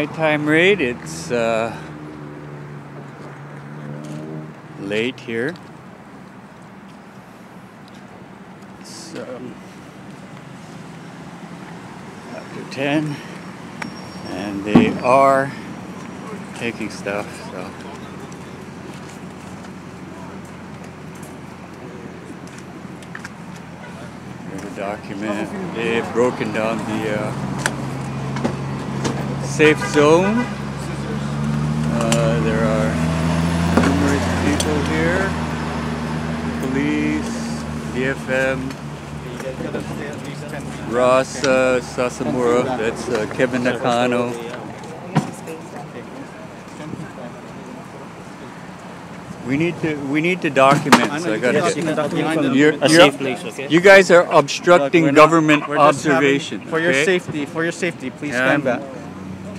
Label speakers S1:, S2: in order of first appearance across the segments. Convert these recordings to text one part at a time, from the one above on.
S1: nighttime raid. It's uh, late here. After 10, and they are taking stuff. So. Document. They've broken down the uh, safe zone. Uh, there are numerous people here. Police, DFM, Ross uh, Sasamura, that's uh, Kevin Nakano. We need to we need to document. So I gotta
S2: Yes, you document
S1: You're-
S2: a
S1: you're-
S2: safe place, okay?
S1: you guys are obstructing
S2: Look, we're not-
S1: government
S2: we're just having-
S1: observation.
S2: For your safety, for your safety, please
S1: Yeah,
S2: stand back.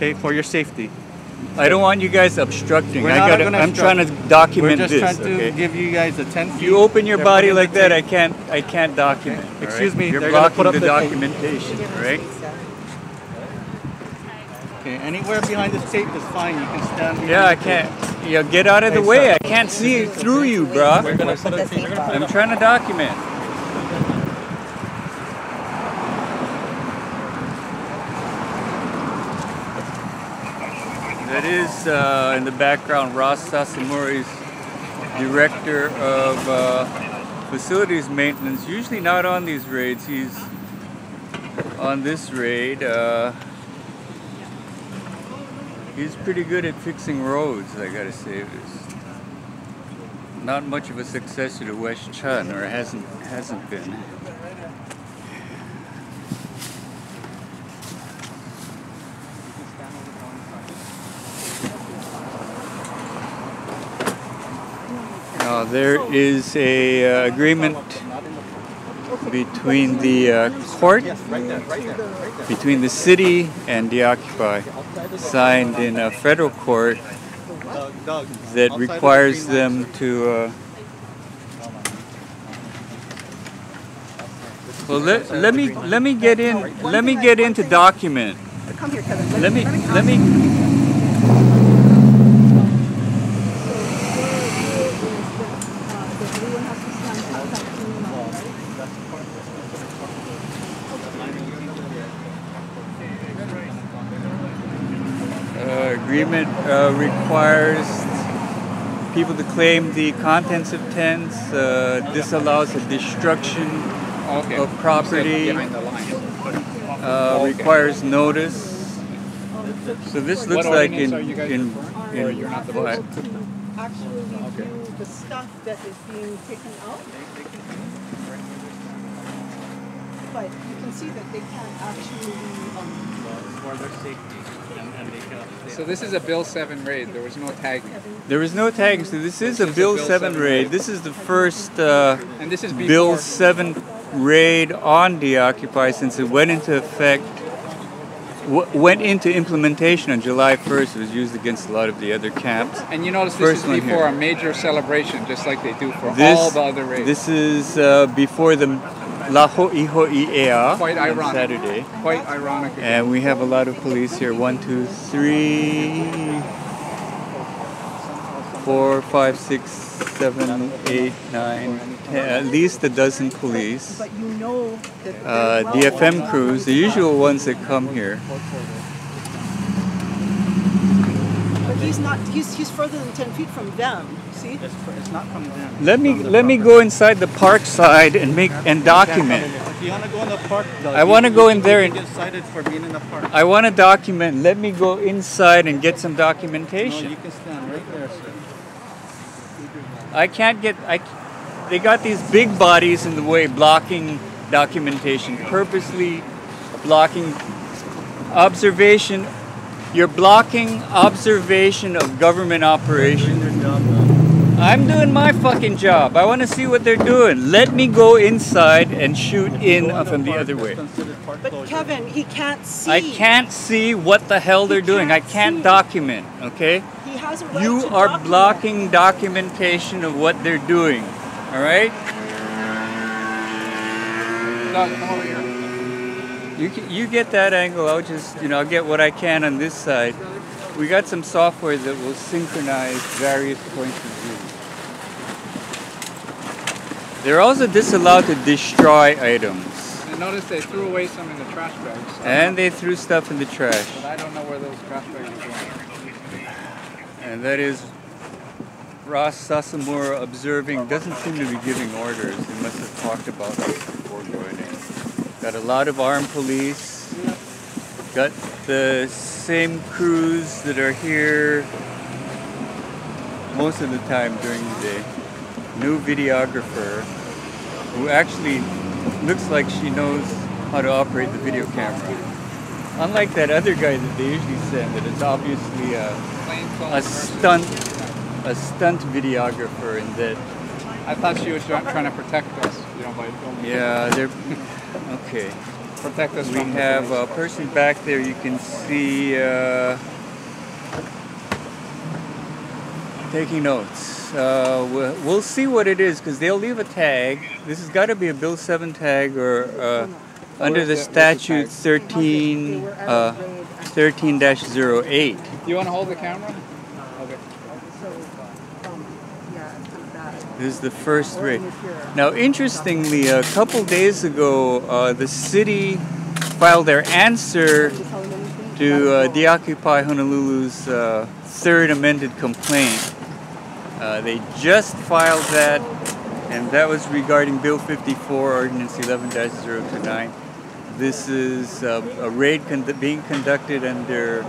S2: Okay, for your safety.
S1: I don't want you guys obstructing.
S2: We're
S1: I gotta, I'm trying to
S2: obstruct.
S1: document
S2: We're just
S1: this.
S2: trying to
S1: okay?
S2: give you guys a 10 feet.
S1: You open your
S2: They're
S1: body like that, I can't I can't document. all
S2: Excuse
S1: right?
S2: me,
S1: You're
S2: gonna
S1: blocking
S2: put up
S1: the,
S2: the
S1: documentation, right?
S2: Okay, anywhere behind this tape is fine. You can stand behind
S1: Yeah, I can't. Yeah, get out of the
S2: Hey,
S1: way.
S2: sir.
S1: I can't see through you, bruh.
S2: We're gonna put a tape.
S1: I'm trying to document. Is uh, in the background Ross Sasamura's director of uh, facilities maintenance. Usually not on these raids. He's on this raid. Uh, he's pretty good at fixing roads, I gotta say. It's not much of a successor to West Chun, or hasn't hasn't been. Uh, there is a uh, agreement between the uh, court, between the city and the Occupy, signed in a federal court that requires them to. Uh, well, let, let me let me get in. Let me get into document.
S3: Come here, Kevin.
S1: Let me let me. Uh, agreement uh, requires people to claim the contents of tents. Uh, this allows the destruction of property. Uh, requires notice. So this looks like in in in. what-
S3: Actually review the stuff that is being taken out. But you can see that they can't actually, um,
S4: So this is a Bill 7 raid. There was no tagging.
S1: There was no tagging, so this is a Bill 7 raid. This is the first uh,
S4: And this is before.
S1: Bill 7 raid on Deoccupy since it went into effect, went into implementation on July 1st. It was used against a lot of the other camps.
S4: And you notice this
S1: First
S4: is before a major celebration, just like they do for
S1: This,
S4: all the other raids.
S1: this is uh, before the La Ho'iho'i Ea
S4: Quite
S1: on
S4: ironic.
S1: Saturday.
S4: Quite ironic.
S1: And we have a lot of police here. One, two, three, four, five, six, seven, eight, nine, ten. At least a dozen police.
S3: but you know that.
S1: Uh,
S3: they're
S1: DFM crews, the usual ones that come here.
S3: But he's not, he's, he's further than ten feet from them, see?
S2: It's, it's not from them.
S1: Let me
S2: the
S1: let me go inside the park side and make and document.
S2: If you want to go in the park, Doug,
S1: I wanna go in there and-
S2: get cited for being in the park.
S1: I want to document. Let me go inside and get some documentation.
S2: No, you can stand right there, sir.
S1: I can't get. I. They got these big bodies in the way, blocking documentation, purposely blocking observation. You're blocking observation of government operations. I'm doing my fucking job. I want to see what they're doing. Let me go inside and shoot in
S2: Go
S1: from the other way.
S3: But. Kevin, he can't see.
S1: I can't see what the hell they're doing. I
S3: can't
S1: can't
S3: see.
S1: document, okay?
S3: He has a right
S1: You
S3: to
S1: are
S3: document.
S1: blocking documentation of what they're doing. All right?
S4: Doug, come over here.
S1: You ca- you get that angle. I'll just you know I'll get what I can on this side. We got some software that will synchronize various points of view. They're also disallowed to destroy items,
S4: And notice they threw away some in the trash bags.
S1: and they threw stuff in the trash.
S4: But I don't know where those trash bags are going.
S1: And that is Ross Sasamura observing, doesn't seem to be giving orders. He must have talked about this before going in. Got a lot of armed police. Got the same crews that are here most of the time during the day. New videographer who actually looks like she knows how to operate the video camera. Unlike that other guy that they usually send, that it's obviously a a stunt a stunt videographer in that
S4: I thought she was trying to protect us, you know, by filming.
S1: yeah they're okay
S4: Protect us
S1: we have a person back there you can see uh, taking notes uh, we'll, we'll see what it is because they'll leave a tag this has got to be a bill 7 tag or uh, under the
S4: Where's the- where's the
S1: statute
S4: tag?
S1: 13 uh, 13-08
S4: Do you want to hold the camera? Okay.
S1: This is the first rate. Now, interestingly, a couple days ago, uh, the city filed their answer to uh, Deoccupy Honolulu's uh, third amended complaint. Uh, they just filed that, and that was regarding Bill 54, Ordinance 11-029. This is uh, a raid con- being conducted under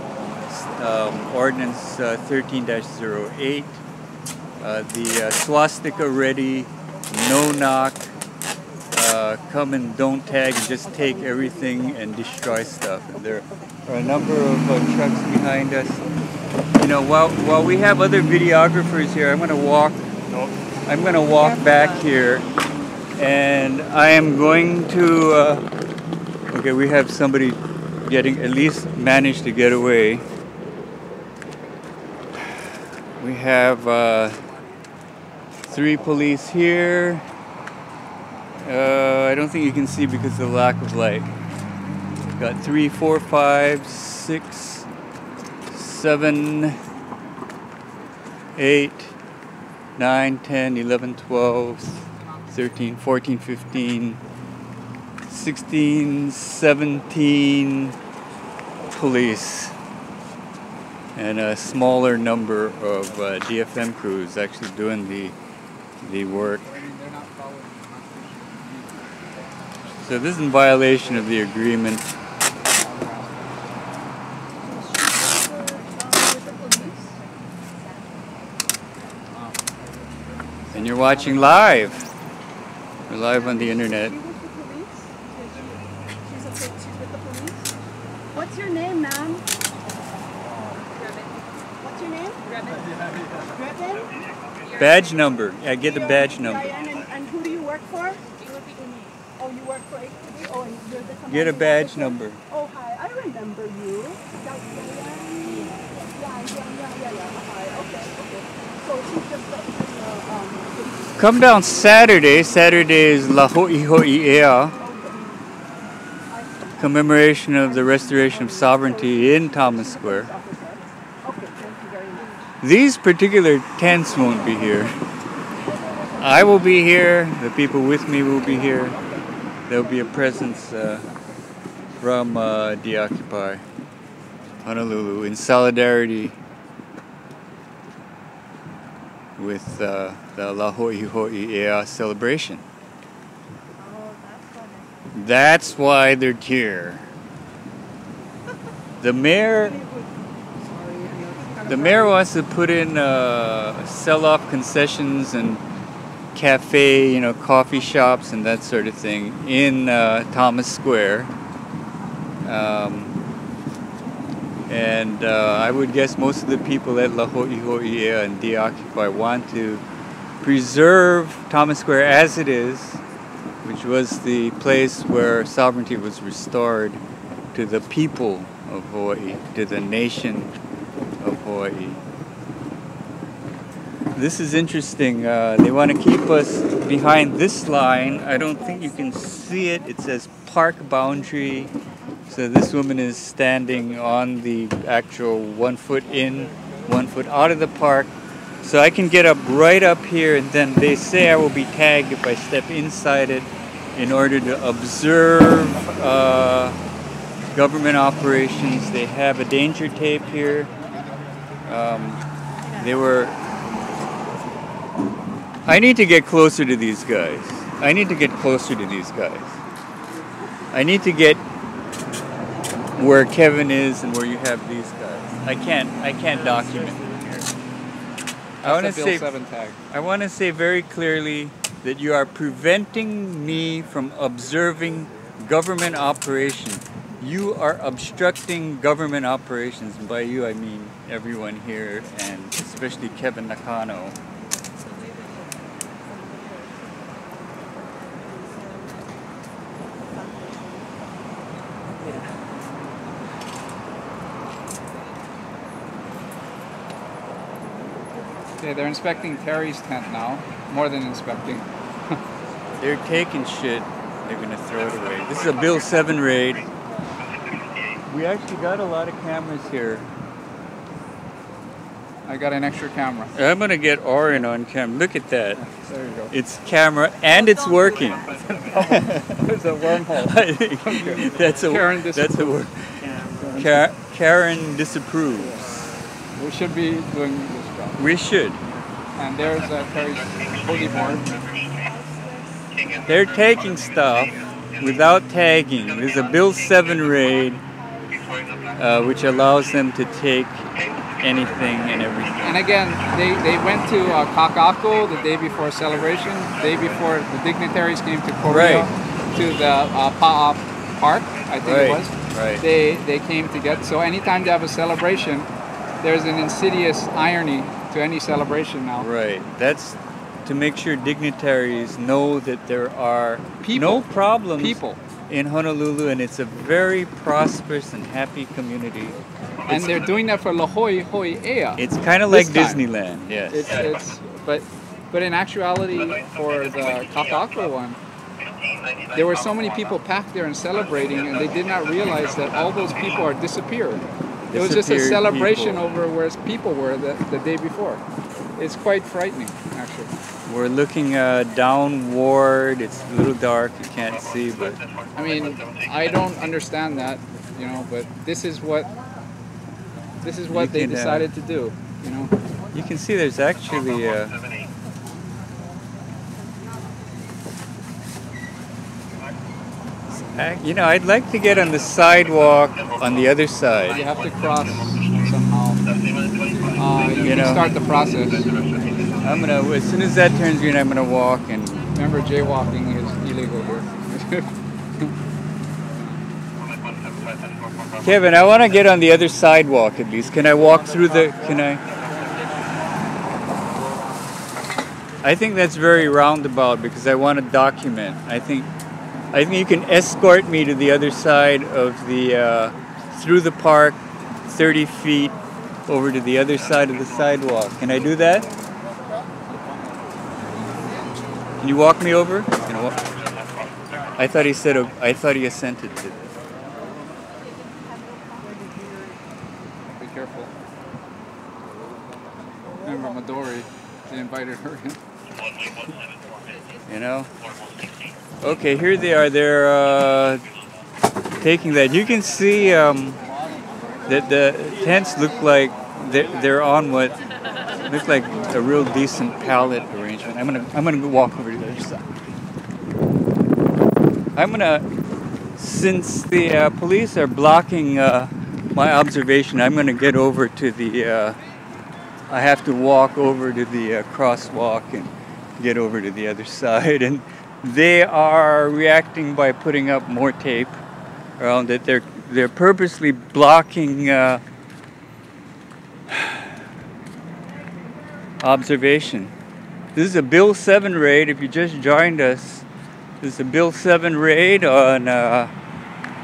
S1: um, Ordinance uh, 13-08. Uh, the uh, swastika ready, no knock, uh, come and don't tag, just take everything and destroy stuff. And there are a number of uh, trucks behind us. You know, while while we have other videographers here, I'm gonna walk. I'm gonna walk back here, and I am going to. Uh, okay, we have somebody getting at least managed to get away. We have uh, three police here. Uh, I don't think you can see because of the lack of light. Got three, four, five, six, seven, eight, nine, 10, 11, 12, 13, 14, 15, 16, 17 police and a smaller number of uh, DFM crews actually doing the the work. So this is in violation of the agreement. Watching live. We're live on the internet.
S3: She with the police? She's, a, she's with the police? What's your name, ma'am? What's your name? Grebin?
S1: Badge number. Yeah, get the badge number.
S3: And, and who do you work for? Oh, you work for ATV? Oh, and you're the
S1: Get a badge number.
S3: Oh, hi. I remember you. Yeah, yeah, yeah, yeah, yeah. Hi. Okay, okay. So she's just the, the
S1: Come down Saturday. Saturday is La Ho'i Ho'i commemoration of the restoration of sovereignty in Thomas Square. These particular tents won't be here. I will be here. The people with me will be here. There'll be a presence uh, from uh, Deoccupy Honolulu in solidarity with uh, the La Ea celebration. That's why they're here. The mayor the mayor wants to put in uh, sell off concessions and cafe, you know, coffee shops and that sort of thing in uh, Thomas Square. Um, and uh, I would guess most of the people at La Ho'iho'i Ea and Deoccupy want to preserve Thomas Square as it is, which was the place where sovereignty was restored to the people of Hawaii, to the nation of Hawaii. This is interesting. Uh, they want to keep us behind this line. I don't think you can see it. It says park boundary So this woman is standing on the actual one foot in, one foot out of the park. So I can get up right up here and then they say I will be tagged if I step inside it in order to observe uh, government operations. They have a danger tape here. Um, they were. I need to get closer to these guys. I need to get closer to these guys. I need to get where Kevin is and where you have these guys. I can't. I can't document them here. I want to say.
S4: 7 tag.
S1: I want to say very clearly that you are preventing me from observing government operation. You are obstructing government operations, and by you I mean everyone here, and especially Kevin Nakano.
S4: Yeah, they're inspecting Terry's tent now, more than inspecting.
S1: They're taking shit. They're gonna throw it away. This is a Bill 7 raid. We actually got a lot of cameras here.
S4: I got an extra camera.
S1: I'm gonna get Orin on cam. Look at that.
S4: There you go.
S1: It's camera and it's working.
S4: There's a wormhole.
S1: that's a
S4: Karen
S1: that's a
S4: disapproves.
S1: word. Ka- Karen disapproves.
S4: We should be doing.
S1: We should.
S4: And there's a Terry's boogie board.
S1: They're taking stuff without tagging. There's a Bill 7 raid uh, which allows them to take anything and everything.
S4: And again, they, they went to uh, Kaka'ako the day before celebration, the day before the dignitaries came to Korea
S1: Right.
S4: to the uh, Pa'a Park, I think
S1: Right,
S4: it was.
S1: right.
S4: They they came to get so anytime they have a celebration, there's an insidious irony to any celebration now.
S1: Right. That's to make sure dignitaries know that there are
S4: People.
S1: no problems
S4: People.
S1: in Honolulu and it's a very prosperous and happy community.
S4: And they're doing that for La Hoi Hoi Ea.
S1: It's kind of like
S4: time.
S1: Disneyland. Yes.
S4: It's, it's but but in actuality for the Kaka'ako one, there were so many people packed there and celebrating, and they did not realize that all those people are disappeared. It was just a celebration
S1: people.
S4: over where people were the, the day before. It's quite frightening, actually.
S1: We're looking uh, downward. It's a little dark. You can't see, but
S4: I mean, I don't understand that, you know, but this is what this is what
S1: You
S4: they
S1: can, uh,
S4: decided to do, you know.
S1: you can see there's actually uh, you know, I'd like to get on the sidewalk on the other side.
S4: You have to cross somehow. Uh, you,
S1: You
S4: can
S1: know.
S4: start the process.
S1: I'm gonna, as soon as that turns green, I'm gonna walk and
S4: Remember, jaywalking is illegal here.
S1: Kevin, I want to get on the other sidewalk at least. Can I walk through the? Can I? I think that's very roundabout because I want to document. I think, I think you can escort me to the other side of the, uh, through the park, 30 feet over to the other side of the sidewalk. Can I do that? Can you walk me over? Walk? I thought he said. I thought he assented to. This.
S4: Be careful. Remember Midori, they invited her in.
S1: You know? Okay, here they are. They're uh, taking that. You can see um, that the tents look like they're, they're on what look like a real decent pallet arrangement. I'm gonna I'm gonna walk over to the other side. I'm gonna since the uh, police are blocking uh, my observation, I'm gonna get over to the. Uh, I have to walk over to the uh, crosswalk and get over to the other side. And they are reacting by putting up more tape around it. They're they're purposely blocking uh, observation. This is a Bill 7 raid. If you just joined us, this is a Bill 7 raid on uh,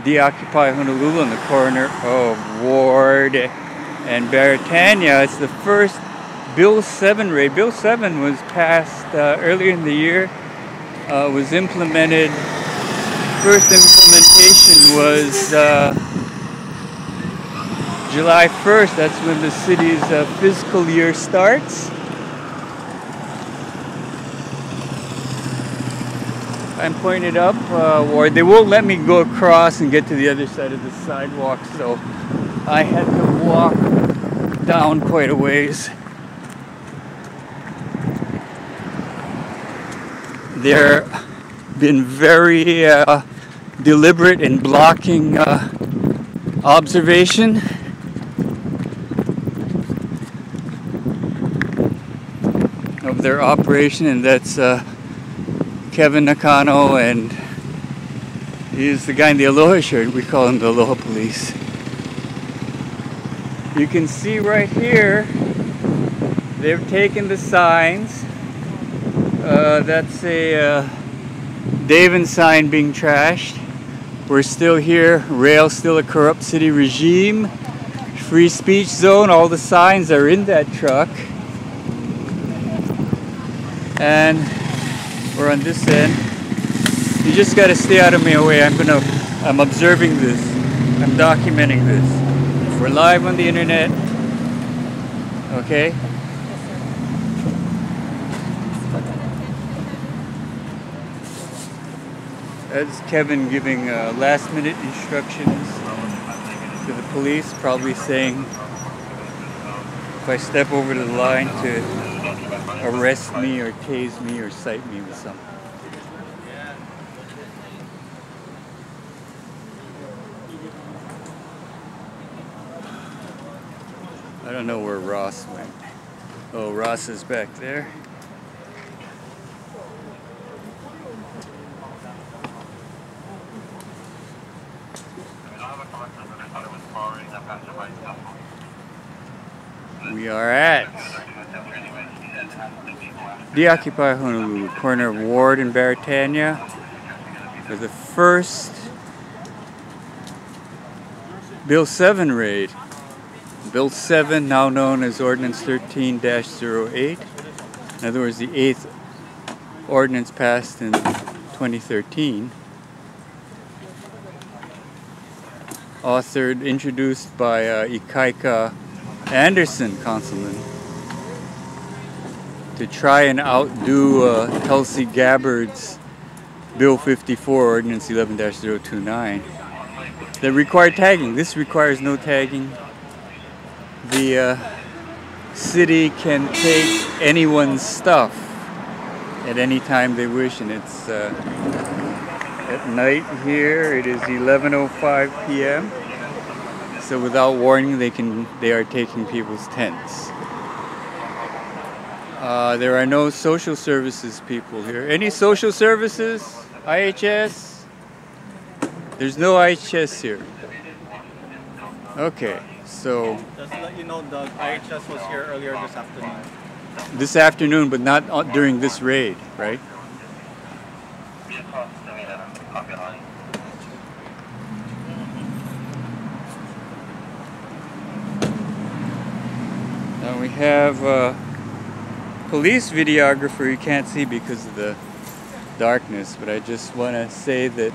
S1: Deoccupy Honolulu on the corner of Ward and Beretania. It's the first Bill 7 raid. Bill 7 was passed uh, earlier in the year, uh, was implemented, first implementation was uh, July 1st. That's when the city's uh, fiscal year starts. I'm pointed up, uh, or they won't let me go across and get to the other side of the sidewalk, so I had to walk down quite a ways. They're been very uh, deliberate in blocking uh, observation. Of their operation, and that's uh, Kevin Nakano, and he's the guy in the Aloha shirt. We call him the Aloha Police. You can see right here, they've taken the signs. Uh, that's a uh, Daven sign being trashed. We're still here. Rail still a corrupt city regime. Free speech zone. All the signs are in that truck. And we're on this end. You just gotta stay out of my way. I'm gonna, I'm observing this. I'm documenting this. We're live on the internet. Okay? That's Kevin giving uh, last minute instructions to the police, probably saying if I step over the line to arrest me or tase me or cite me with something. I don't know where Ross went. Oh, Ross is back there. We are at the Occupy Honolulu, corner of Ward and Beretania, for the first Bill 7 raid. Bill 7, now known as Ordinance 13 08. In other words, the eighth ordinance passed in 2013. Authored, introduced by uh, Ikaika Anderson, Councilman, to try and outdo uh, Tulsi Gabbard's Bill 54, Ordinance 11 029, that required tagging. This requires no tagging. The uh, city can take anyone's stuff at any time they wish, and it's uh, at night here. It is 11:05 p.m. So without warning, they can they are taking people's tents. Uh, there are no social services people here. Any social services? IHS? There's no IHS here. Okay, so
S2: Just to let you know, the IHS was here earlier this afternoon.
S1: this afternoon, but not during this raid, right? Now we have a police videographer you can't see because of the darkness, but I just want to say that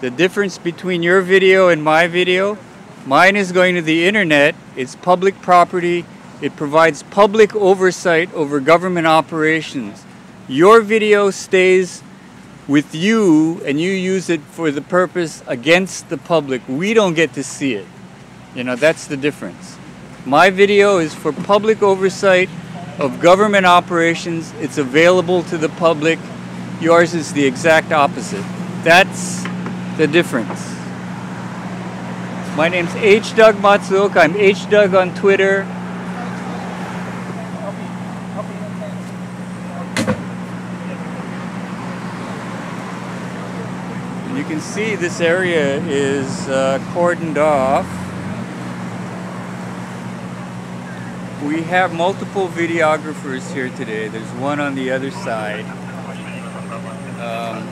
S1: the difference between your video and my video, mine is going to the internet, it's public property, it provides public oversight over government operations. Your video stays with you and you use it for the purpose against the public. We don't get to see it. You know, that's the difference. My video is for public oversight of government operations. It's available to the public. Yours is the exact opposite. That's the difference. My name's H. Doug Matsuoka. I'm H. Doug on Twitter. You can see this area is uh, cordoned off. We have multiple videographers here today. There's one on the other side. Um,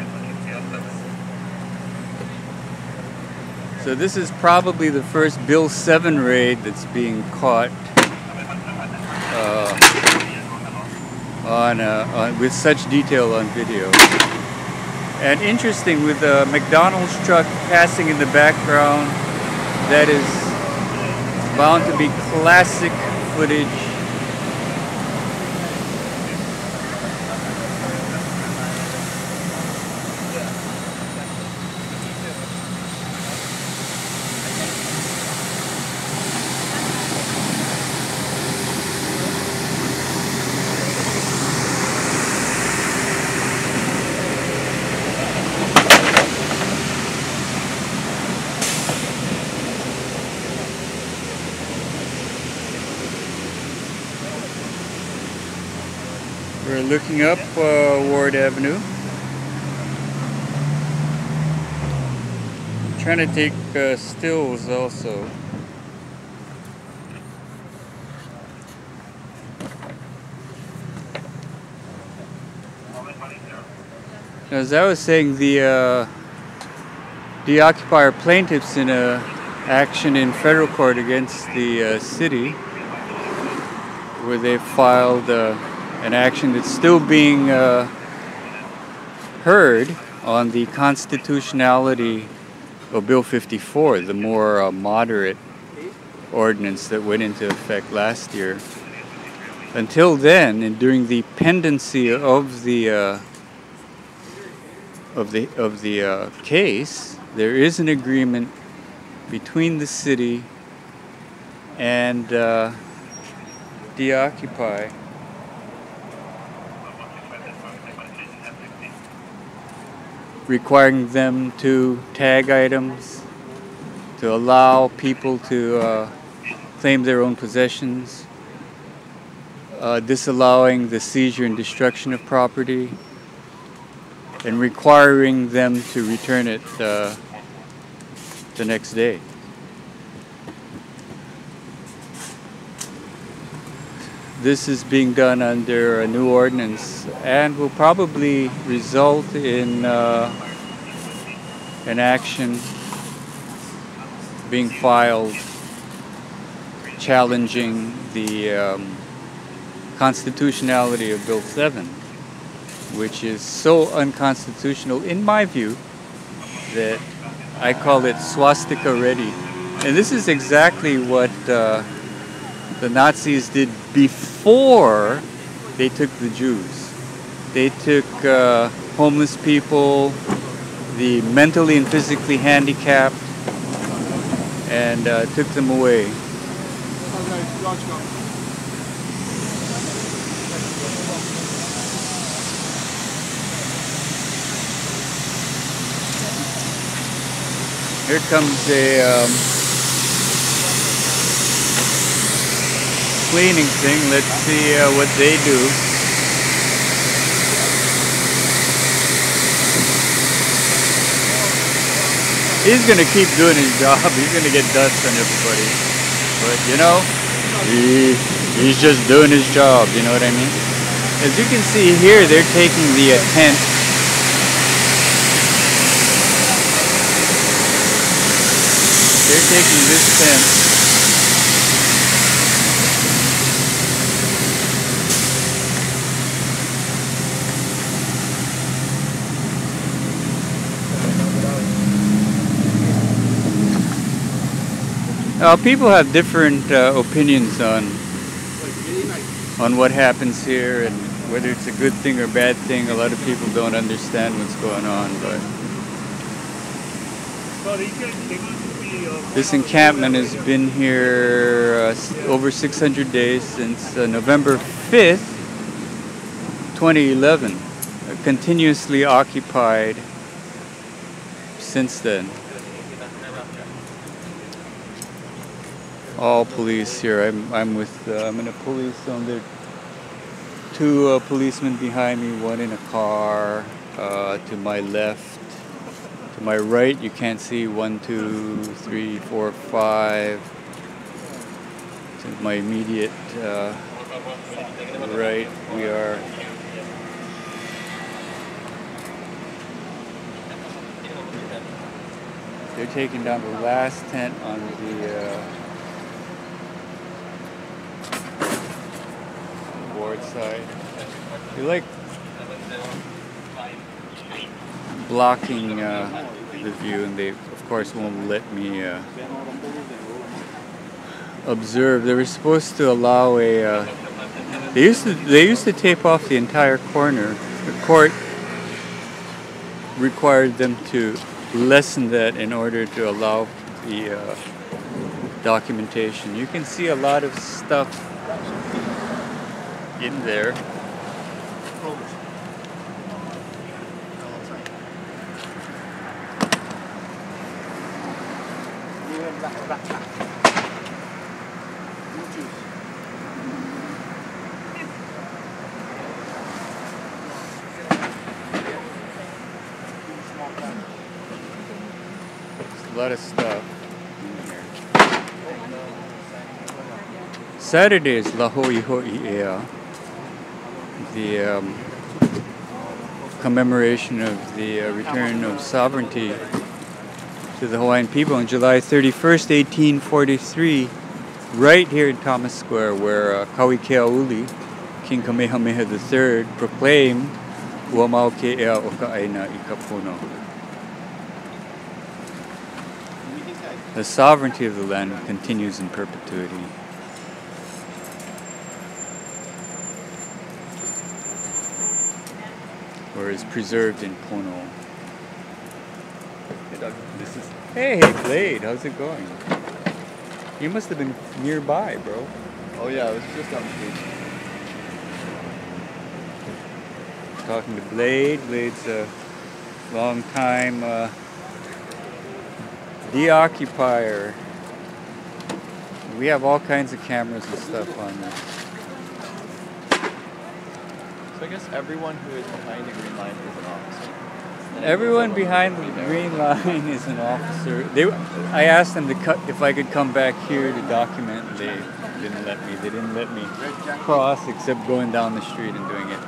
S1: so this is probably the first Bill 7 raid that's being caught uh, on, uh, on with such detail on video. And interesting with the McDonald's truck passing in the background, that is bound to be classic footage. We're looking up uh, Ward Avenue. Trying to take uh, stills also. As I was saying, the uh, the occupier plaintiffs in a action in federal court against the uh, city, where they filed uh, an action that's still being uh, heard on the constitutionality of Bill 54, the more uh, moderate ordinance that went into effect last year. Until then, and during the pendency of the uh, of the of the uh, case, there is an agreement between the city and uh, Deoccupy requiring them to tag items, to allow people to uh, claim their own possessions, uh, disallowing the seizure and destruction of property, and requiring them to return it uh, the next day. This is being done under a new ordinance and will probably result in uh, an action being filed challenging the um, constitutionality of Bill 7, which is so unconstitutional in my view that I call it swastika ready. And this is exactly what uh, the Nazis did before they took the Jews. They took uh, homeless people, the mentally and physically handicapped, and uh, took them away. Here comes a um, cleaning thing. Let's see uh, what they do. He's gonna keep doing his job. He's gonna get dust on everybody. But you know, he, he's just doing his job. You know what I mean? As you can see here, they're taking the uh, tent They're taking this tent. Now, people have different uh, opinions on on what happens here and whether it's a good thing or bad thing. A lot of people don't understand what's going on, but this encampment has been here uh, over 600 days since uh, November 5th, 2011. Uh, continuously occupied since then. All police here. I'm, I'm with, uh, I'm in a police zone. There two uh, policemen behind me, one in a car uh, to my left. To my right, you can't see one, two, three, four, five. To my immediate uh, right, we are. They're taking down the last tent on the uh, board side. You like blocking uh, the view, and they, of course, won't let me uh, observe. They were supposed to allow a. Uh, they used to they used to tape off the entire corner. The court required them to lessen that in order to allow the uh, documentation. You can see a lot of stuff in there. Of stuff. Saturday is La Hoi Ho'i'ea, the um, commemoration of the uh, return of sovereignty to the Hawaiian people on July 31st, 1843, right here in Thomas Square, where uh, Kauikeaouli, King Kamehameha III, proclaimed Ua mau ke ea o ka aina i ka pono. The sovereignty of the land continues in perpetuity. Or is preserved in Pono. Hey, Doug, this is. Hey, Blade, how's it going? You must have been nearby, bro.
S5: Oh yeah, I was just on stage.
S1: Talking to Blade. Blade's a long time uh, deoccupier. We have all kinds of cameras and stuff on this.
S5: I guess everyone who is behind the green line is an officer.
S1: Everyone behind the
S5: there.
S1: green line is an officer. They, I asked them to cut if I could come back here to document. They didn't let me. They didn't let me cross except going down the street and doing it.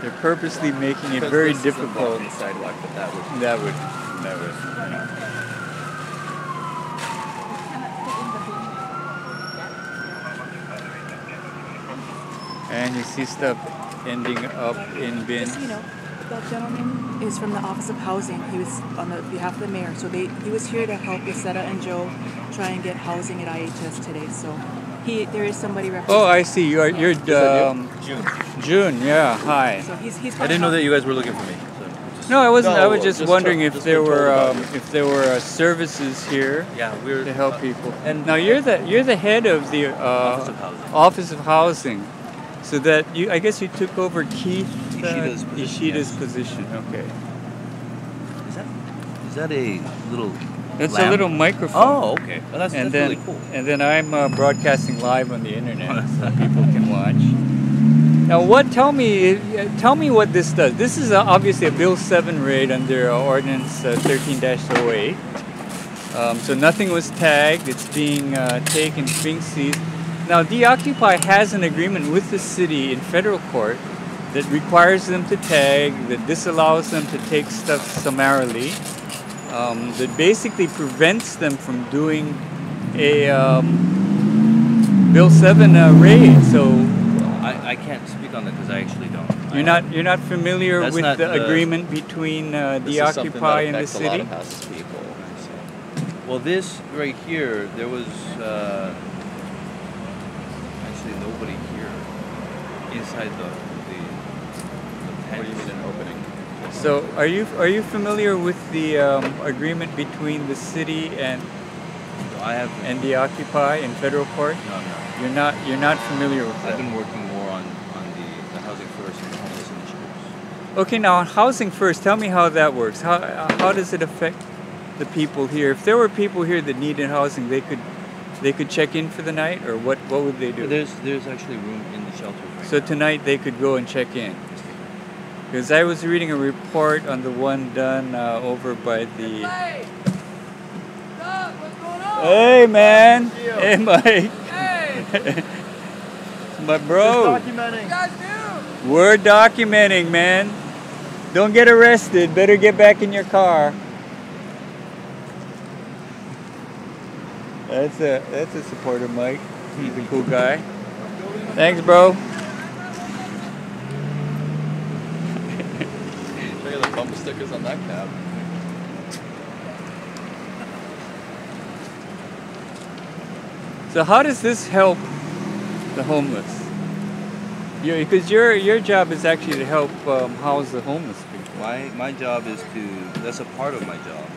S1: They're purposely making it very
S5: this is a
S1: difficult.
S5: sidewalk, but that would
S1: That would, that would, you know. And you see stuff ending up in bins.
S6: Just you know, that gentleman is from the Office of Housing. He was on the behalf of the mayor. So they he was here to help Lucetta and Joe try and get housing at IHS today. So he there is somebody representing.
S1: Oh, I see. You're you're
S5: that
S1: um,
S5: Jun.
S1: Jun. Yeah. Hi.
S6: So he's he's.
S7: I didn't know that you guys were looking for me.
S1: No, I wasn't. I was just,
S5: just
S1: wondering
S5: to-
S1: if
S5: just
S1: there
S5: been told
S1: were
S5: about
S1: um,
S5: it.
S1: if there were uh, services here
S7: yeah, we're
S1: to help
S7: uh,
S1: people.
S7: and-
S1: now you're the you're the head of the uh,
S7: Office of Housing.
S1: Office of Housing. So that you, I guess you took over Keith uh,
S7: Ishida's position,
S1: Ishida's
S7: yes.
S1: position. Okay.
S7: Is that is that a little?
S1: That's a little microphone.
S7: Oh, okay. Well, that's,
S1: and
S7: that's
S1: then
S7: really cool.
S1: and then I'm uh, broadcasting live on the internet so people can watch. Now, what? Tell me, uh, tell me what this does. This is uh, obviously a Bill Seven raid under uh, Ordinance uh, 13-08. Um, so nothing was tagged. It's being uh, taken, being seized. Now, Deoccupy has an agreement with the city in federal court that requires them to tag, that disallows them to take stuff summarily, um, that basically prevents them from doing a um, Bill 7 uh, raid. So
S7: I, I can't speak on that because I actually don't.
S1: You're not you're not familiar
S7: That's
S1: with
S7: not
S1: the
S7: the-
S1: agreement between uh,
S5: This is something that
S1: Deoccupy and the
S5: affects a lot
S1: city?
S5: people.
S7: Well, this right here, there was uh, nobody here inside the the. the
S5: What do you mean an opening?
S1: So are you are you familiar with the um, agreement between the city and
S7: I have
S1: and Deoccupy in federal court?
S7: no, no.
S1: You're not you're not familiar with
S7: I've
S1: that.
S7: been working more on on the, the housing first and homeless initiatives.
S1: Okay, now on housing first, tell me how that works. How how does it affect the people here? If there were people here that needed housing, they could they could check in for the night, or what what would they do?
S7: There's there's actually room in the shelter. Right
S1: So
S7: now.
S1: tonight they could go and check in. Because I was reading a report on the one done uh, over by the. Hey hey man! Hey Mike! Hey! My bro!
S5: Documenting.
S1: We're documenting, man. Don't get arrested. Better get back in your car. That's a that's a supporter, Mike. He's a cool guy. Thanks, bro.
S5: Look at the bumper stickers on that cab.
S1: So how does this help the homeless? You, because your your job is actually to help um, house the homeless people.
S7: My my job is to. That's a part of my job.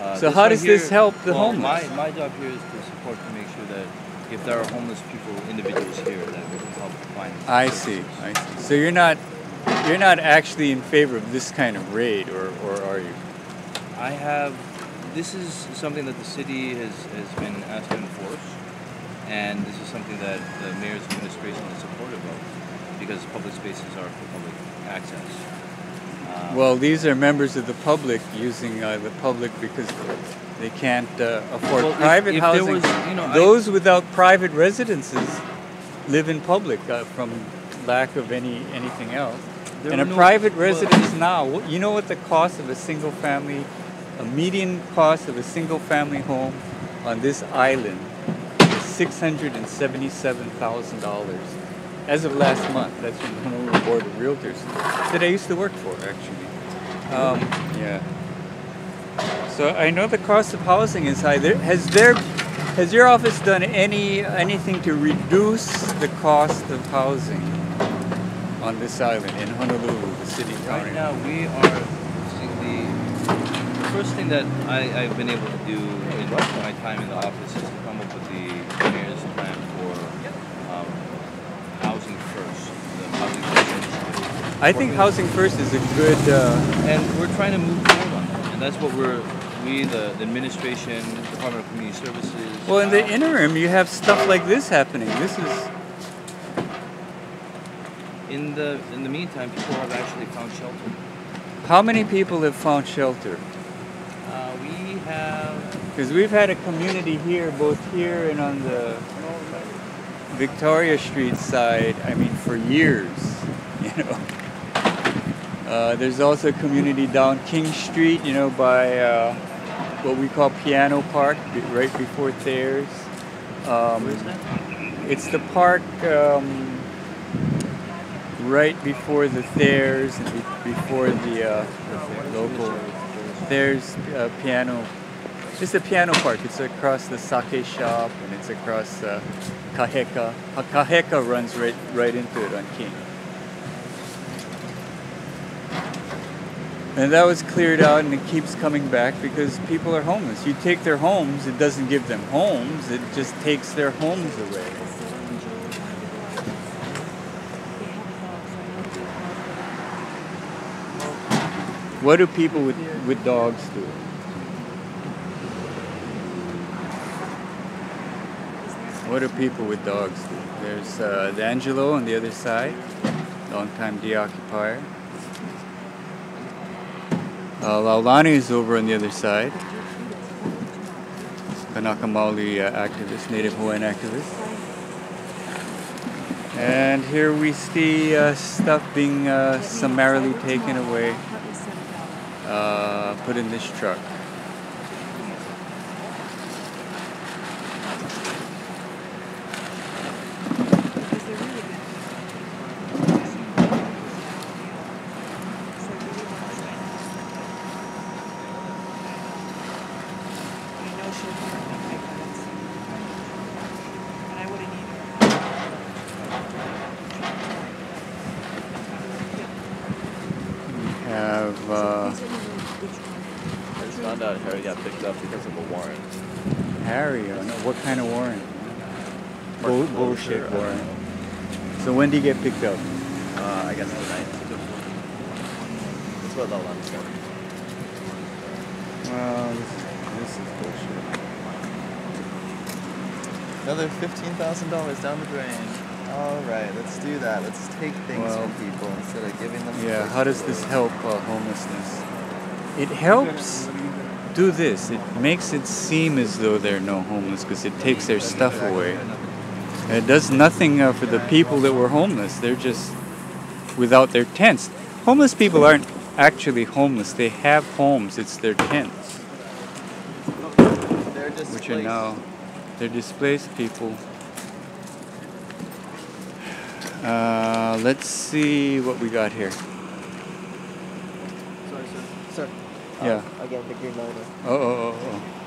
S7: Uh,
S1: So how does this
S7: here-
S1: help the
S7: well,
S1: homeless?
S7: My my job here is to support to make sure that if there are homeless people, individuals here, that we can help find. them.
S1: I see. I see. So you're not you're not actually in favor of this kind of raid, or, or are you?
S7: I have. This is something that the city has, has been asked to enforce, and this is something that the mayor's administration is supportive of, because public spaces are for public access.
S1: Well, these are members of the public using uh, the public because they can't uh, afford
S7: Well,
S1: private
S7: if there
S1: housing.
S7: was, you know, I-
S1: Those without private residences live in public uh, from lack of any anything else. And a
S7: no-
S1: private
S7: well-
S1: residence now, you know what the cost of a single family, a median cost of a single family home on this island is six hundred and seventy-seven thousand dollars. As of last month, that's from the Honolulu Board of Realtors that I used to work for, actually. Um, yeah. So I know the cost of housing is high. There, has there, has your office done any anything to reduce the cost of housing on this island in Honolulu, the city
S7: Right now, we are the, first thing that I, I've been able to do in my time in the office is to come up with the mayor's plan for um, housing first, the housing first initiative.
S1: I think housing first is a good. Uh,
S7: And we're trying to move forward on that, and that's what we're, we, the, the administration, Department of Community Services.
S1: well, in the
S7: uh,
S1: interim, you have stuff like this happening. This is
S7: in the in the meantime, people have actually found shelter.
S1: how many people have found shelter?
S7: Uh, we have
S1: Because we've had a community here, both here and on the Victoria Street side, I mean, for years, you know. Uh, there's also a community down King Street, you know, by uh, what we call Piano Park, right before Thayer's. Um,
S7: where is that?
S1: it's the park um, right before the Thayer's and be- before the, uh, the local there's a piano. It's a piano park. It's across the sake shop and it's across uh, Kaheka. Uh, Kaheka runs right right into it on King. And that was cleared out and it keeps coming back because people are homeless. You take their homes, it doesn't give them homes, it just takes their homes away. What do people with, with dogs do? What do people with dogs do? There's uh, D'Angelo on the other side, longtime deoccupier. Uh, Laulani is over on the other side. Kanaka Maoli uh, activist, Native Hawaiian activist. And here we see uh, stuff being uh, summarily taken away, uh, put in this truck. We have uh,
S5: I just found out Harry got picked up because of a warrant.
S1: Harry. Oh no, what kind of warrant? Bull,
S5: Mark
S1: bullshit
S5: Closer, I don't
S1: warrant.
S5: know.
S1: So when did you get picked up?
S5: Uh, I guess tonight. That's what Laulani said.
S1: Well, this, this is bullshit.
S5: Another fifteen thousand dollars down the drain. All right, let's do that. Let's take things
S1: Well,
S5: from people instead of giving them.
S1: Yeah, how does this help uh, homelessness? It helps do this. It makes it seem as though they're no homeless because it takes their stuff away. It does nothing uh, for the people that were homeless. They're just without their tents. Homeless people aren't actually homeless. They have homes. It's their tents, which are now they're displaced people. Uh, let's see what we got here.
S5: Sorry, sir. sir.
S1: Yeah.
S5: Uh, again, the green light.
S1: Oh, oh, oh, oh.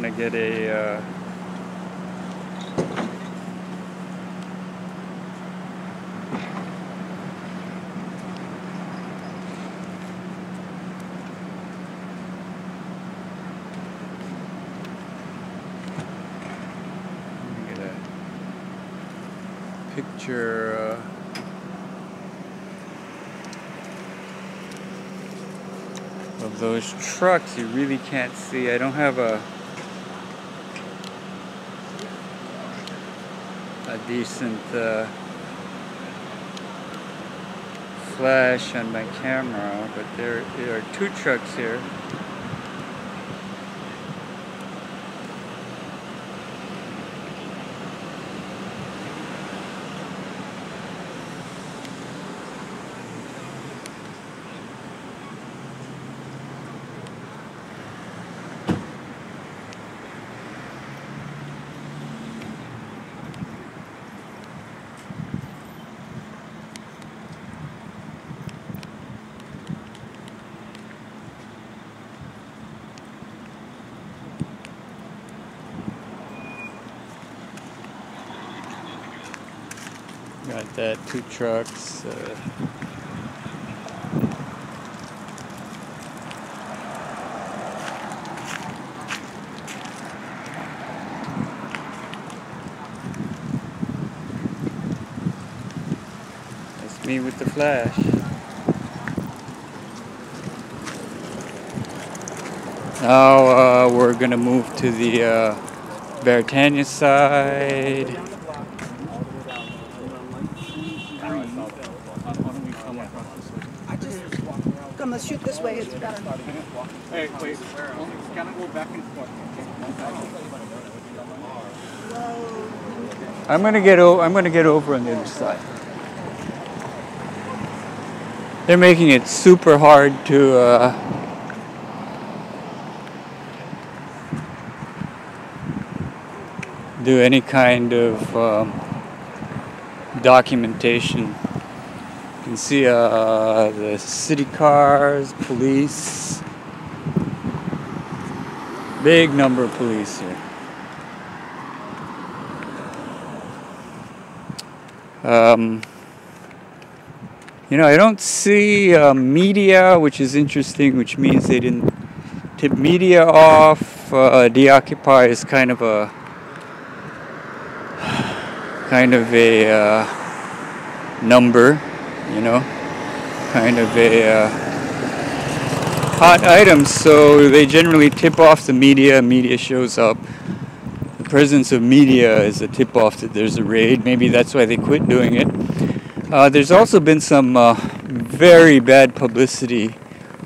S1: Want to get a. Uh, picture. Uh, of those trucks, you really can't see. I don't have a decent uh, flash on my camera, but there, there are two trucks here. That, two trucks. Uh, that's me with the flash. Now uh, we're gonna move to the uh, side.
S3: Come, let's shoot this way, it's better.
S2: Hey, wait, kind of go back and forth.
S1: I'm gonna get o- I'm gonna get over on the other side. They're making it super hard to uh, do any kind of um, documentation. Can see uh, the city cars, police, big number of police here. Um, you know, I don't see uh, media, which is interesting, which means they didn't tip media off. Uh, deoccupy is kind of a kind of a uh, number, you know, kind of a uh, hot item. So they generally tip off the media. Media shows up the presence of media is a tip off that there's a raid. Maybe that's why they quit doing it. Uh, there's also been some uh, very bad publicity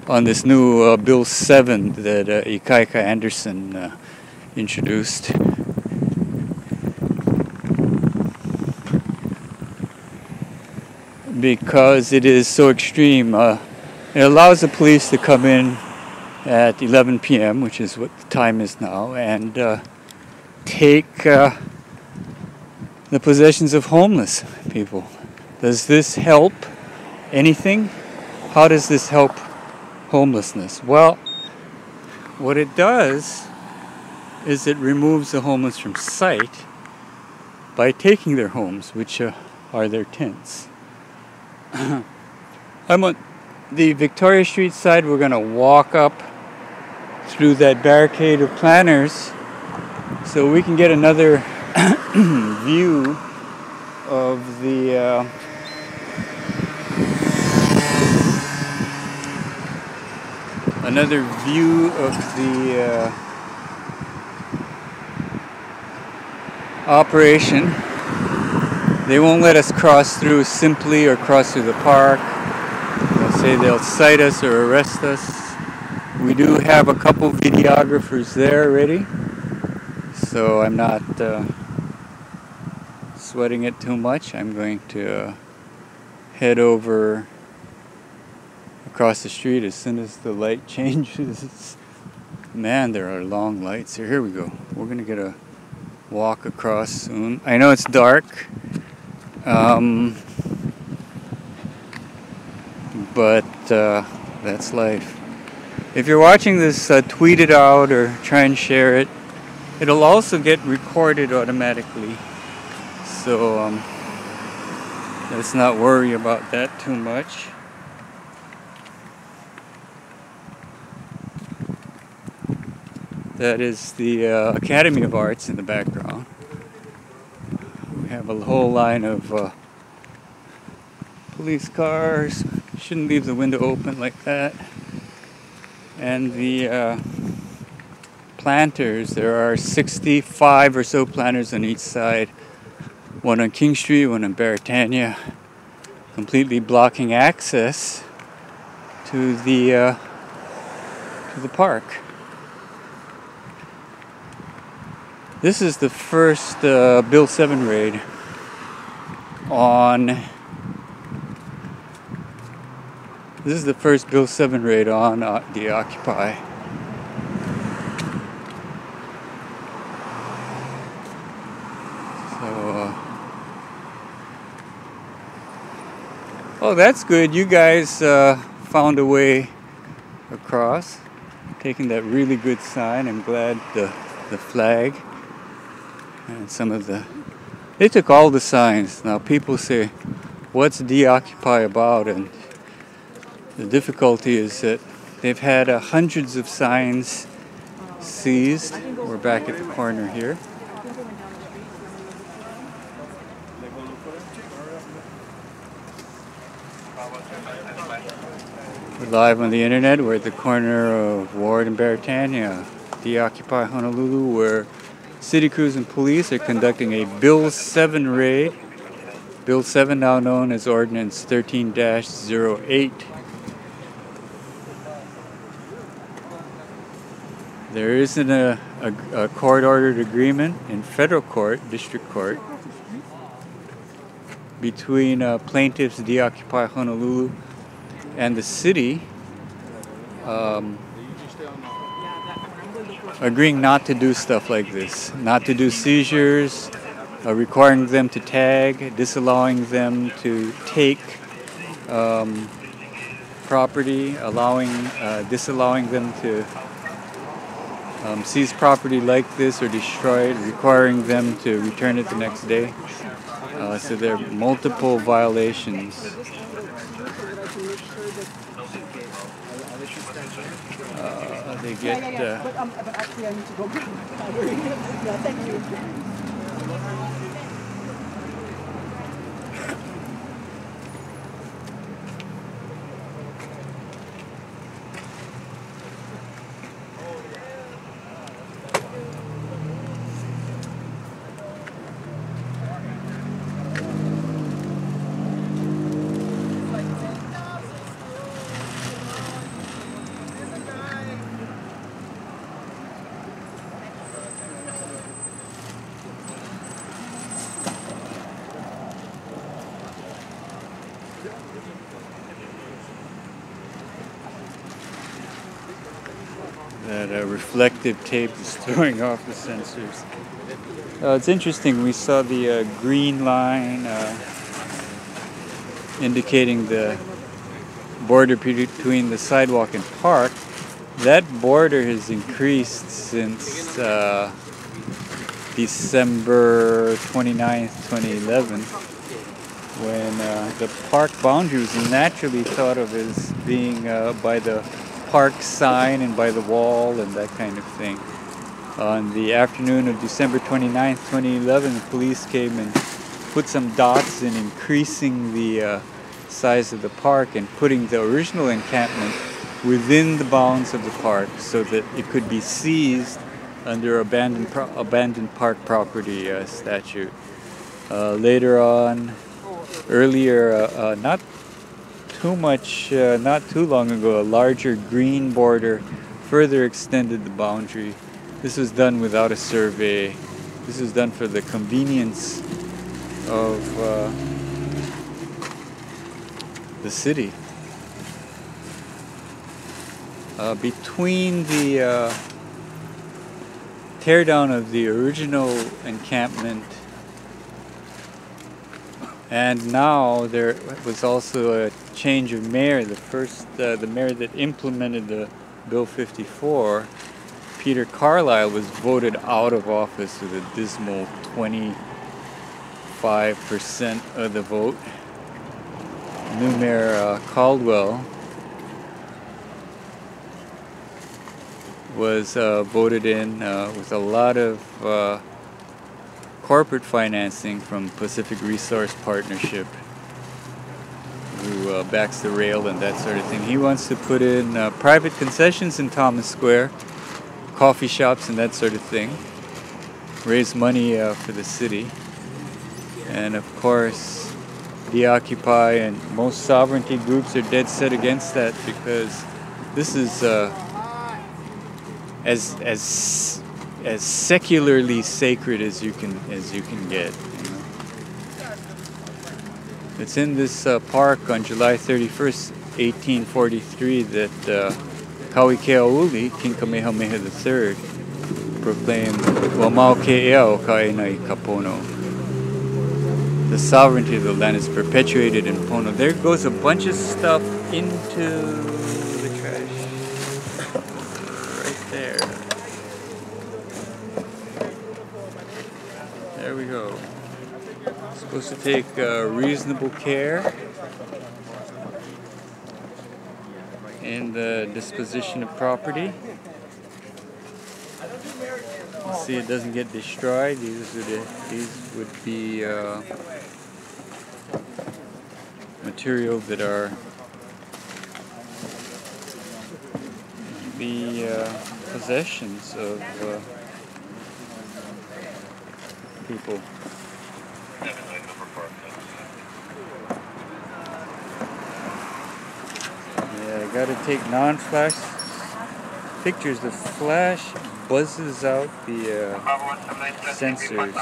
S1: on this new uh, Bill 7 that uh, Ikaika Anderson uh, introduced. Because it is so extreme. Uh, it allows the police to come in at 11 p.m., which is what the time is now, and uh, take uh, the possessions of homeless people. Does this help anything? How does this help homelessness? Well, what it does is it removes the homeless from sight by taking their homes, which uh, are their tents. I'm on the Victoria Street side. We're going to walk up through that barricade of planners so we can get another view of the uh, another view of the uh, operation they won't let us cross through simply or cross through the park they'll say they'll cite us or arrest us we do have a couple videographers there already so I'm not uh, sweating it too much. I'm going to uh, head over across the street as soon as the light changes. Man, there are long lights here. Here we go. We're going to get a walk across soon. I know it's dark, um, but uh, that's life. If you're watching this, uh, tweet it out or try and share it. It'll also get recorded automatically, so um, let's not worry about that too much. That is the uh, Academy of Arts in the background. Have a whole line of uh, police cars. Shouldn't leave the window open like that. And the uh, planters, there are 65 or so planters on each side. One on King Street, one on Beretania, completely blocking access to the uh, to the park. This is the first uh, Bill 7 raid on. This is the first Bill 7 raid on uh, the Occupy. So. Uh, oh, that's good. You guys uh, found a way across, taking that really good sign. I'm glad the, the flag and some of the they took all the signs. Now people say what's deoccupy about? And the difficulty is that they've had uh, hundreds of signs seized. We're back at the corner here. We're live on the internet. We're at the corner of ward and beretania deoccupy honolulu where City Crews and police are conducting a Bill 7 raid. Bill 7 now known as Ordinance 13-08. There isn't a, a, a court-ordered agreement in federal court, district court, between uh, plaintiffs Deoccupy Honolulu and the city um, agreeing not to do stuff like this, not to do seizures, uh, requiring them to tag, disallowing them to take um, property, allowing, uh, disallowing them to um, seize property like this or destroy it, requiring them to return it the next day. Uh, so there are multiple violations. Uh, they get.
S3: Yeah, yeah, yeah.
S1: Uh,
S3: But, um, but actually, I need to go grab the battery. yeah, thank you.
S1: that uh, reflective tape is throwing off the sensors. Uh, it's interesting, we saw the uh, green line uh, indicating the border between the sidewalk and park. That border has increased since uh, December 29th, 2011, when uh, the park boundary was naturally thought of as being uh, by the park sign and by the wall and that kind of thing. On the afternoon of December 29th, 2011, the police came and put some dots in increasing the uh, size of the park and putting the original encampment within the bounds of the park so that it could be seized under abandoned, abandoned park property uh, statute. Uh, later on, earlier, uh, uh, not too much, uh, not too long ago, a larger green border further extended the boundary. This was done without a survey. This was done for the convenience of uh, the city. Uh, between the uh, tear down of the original encampment. And now there was also a change of mayor. The first, uh, the mayor that implemented the Bill 54, Peter Carlisle, was voted out of office with a dismal 25% of the vote. New mayor uh, Caldwell was uh, voted in uh, with a lot of uh, corporate financing from Pacific Resource Partnership, who uh, backs the rail and that sort of thing. He wants to put in uh, private concessions in Thomas Square, coffee shops and that sort of thing, raise money uh, for the city, and of course, the Occupy and most sovereignty groups are dead set against that because this is uh, as as as secularly sacred as you can as you can get. You know? It's in this uh, park on July 31st, 1843, that uh, Kauikeaouli, King Kamehameha III, proclaimed Wamau Ke'eo Kapono. The sovereignty of the land is perpetuated in Pono. There goes a bunch of stuff into the trash. Right there. There we go. Supposed to take uh, reasonable care in the disposition of property. See, it doesn't get destroyed. These would these would be uh, materials that are the uh, possessions of uh, people. Yeah, I gotta take non-flash pictures. The flash buzzes out the uh, sensors.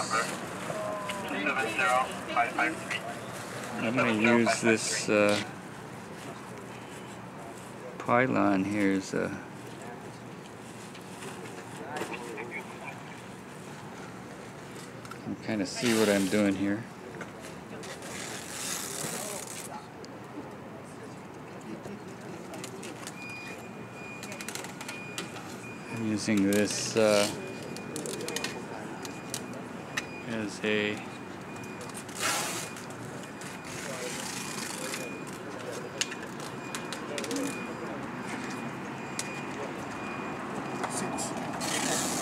S1: I'm gonna use this uh, pylon here as a kind of see what I'm doing here. I'm using this uh, as a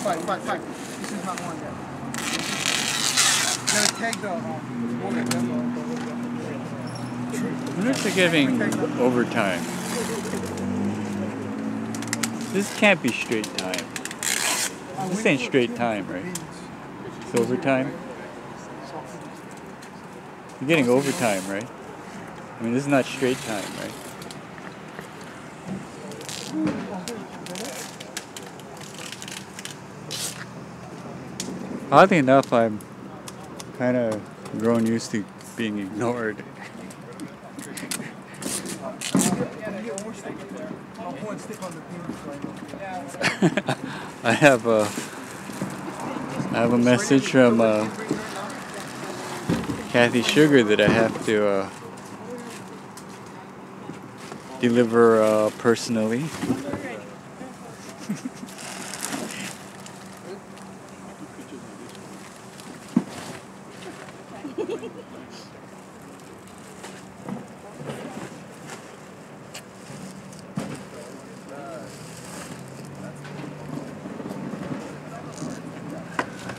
S2: Five, five, five. This is not one yet. Gotta take the,
S1: When is it giving overtime? This can't be straight time. This ain't straight time, right? It's overtime? You're getting overtime, right? I mean, this is not straight time, right? Oddly enough, I'm kind of grown used to being ignored. I have a I have a message from uh, Kathy Sugar that I have to uh, deliver uh, personally.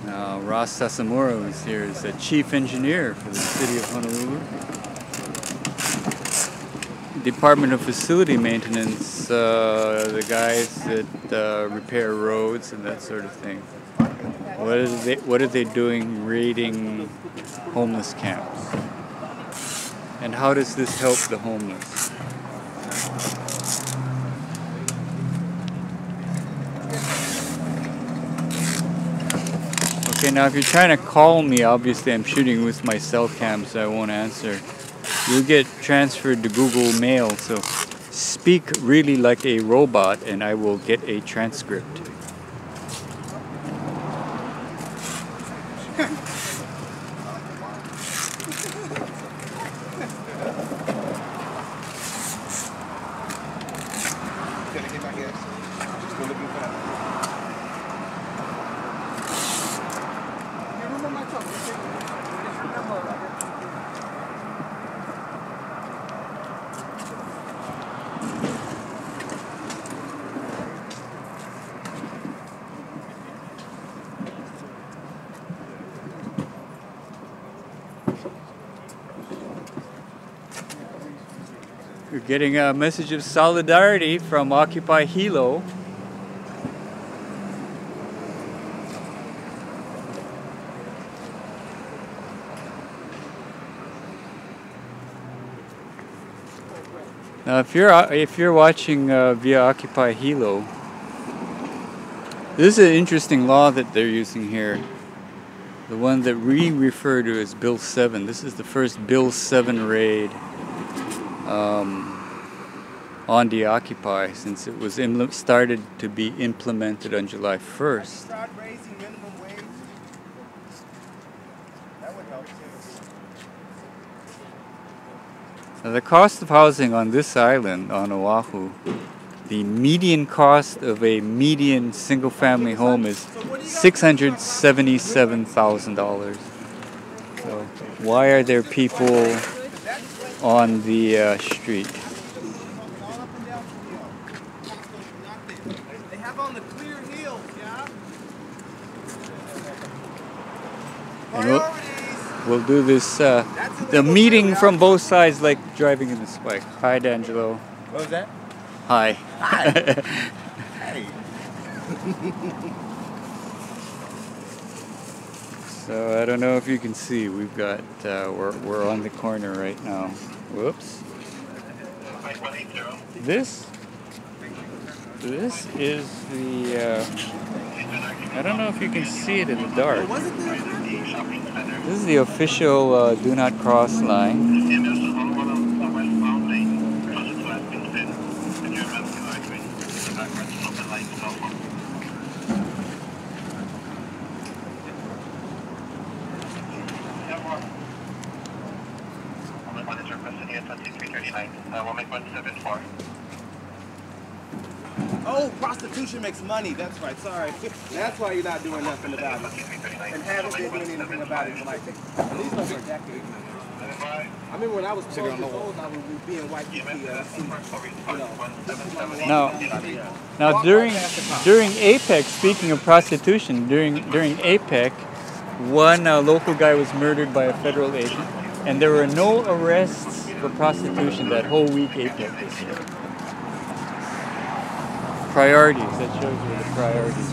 S1: Now, Sasamura is here as the chief engineer for the city of Honolulu. Department of Facility Maintenance, uh, the guys that uh, repair roads and that sort of thing. What are they? What are they doing raiding homeless camps? And how does this help the homeless? Okay, now if you're trying to call me, obviously I'm shooting with my cell cam, so I won't answer. You'll get transferred to Google Mail, so speak really like a robot and I will get a transcript. Getting a message of solidarity from Occupy Hilo. Now, if you're if you're watching uh, via Occupy Hilo, this is an interesting law that they're using here. The one that we refer to as Bill 7. This is the first Bill 7 raid um, on the Occupy since it was started to be implemented on July 1st.
S2: Start raising minimum wage. That would help too.
S1: Now, the cost of housing on this island, on Oahu, the median cost of a median single family home is $677,000. So, why are there people on the uh, street?
S2: All up and down from you. They have on the clear heels, yeah?
S1: And we'll,
S2: Priorities.
S1: We'll do this, uh, the meeting from both sides, like driving in the spike. Hi, D'Angelo.
S2: What was that?
S1: Hi.
S2: Hey.
S1: So I don't know if you can see. We've got uh, we're we're on the corner right now. Whoops. This this is the. Uh, I don't know if you can see it in the dark. This is the official uh, do not cross line.
S2: Oh, prostitution makes money. That's right. Sorry. That's why you're not doing nothing about it. And haven't been doing anything about it for like at least over a decade. I remember when I was 12 years old, I was being white people, uh, see, you know,
S1: Now, now during during APEC, speaking of prostitution, during during APEC, one uh, local guy was murdered by a federal agent, and there were no arrests for prostitution that whole week APEC this year. Priorities. That shows you the priorities.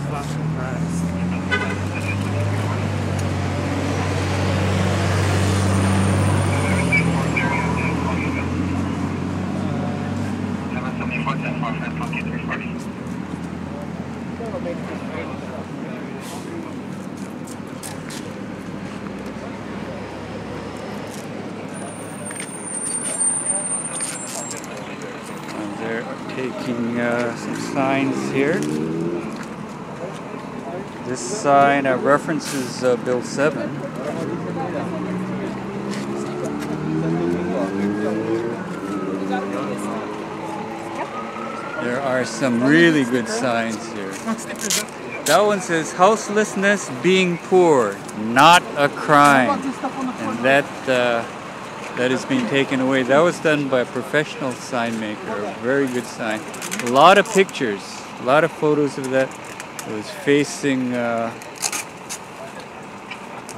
S1: And they're taking uh, some signs here. This sign uh, references uh, Bill 7. There are some really good signs here. That one says houselessness being poor, not a crime. And that uh, that is being taken away. That was done by a professional sign maker, a very good sign. A lot of pictures, a lot of photos of that. It was facing uh,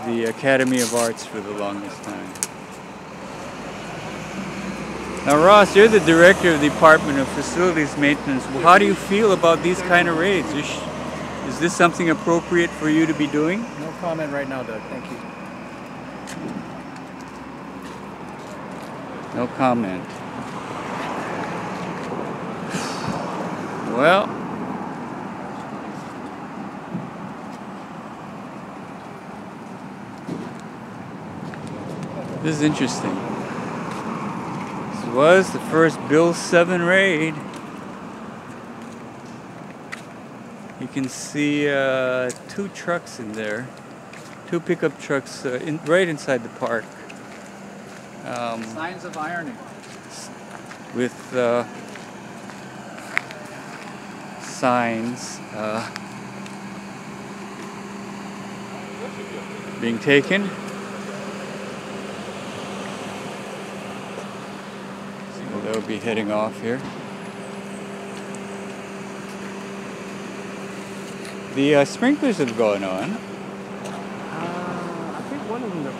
S1: the Academy of Arts for the longest time. Now, Ross, you're the director of the Department of Facilities Maintenance. How do you feel about these kind of raids? Is, is this something appropriate for you to be doing?
S2: No comment right now, Doug. Thank you.
S1: No comment. Well, this is interesting. This was the first Bill 7 raid. You can see uh, two trucks in there. two pickup trucks uh, in, right inside the park. Um,
S4: Signs of ironing.
S1: with uh, signs uh, being taken. Be heading off here. The uh, sprinklers have gone on.
S2: Uh, I think one of them.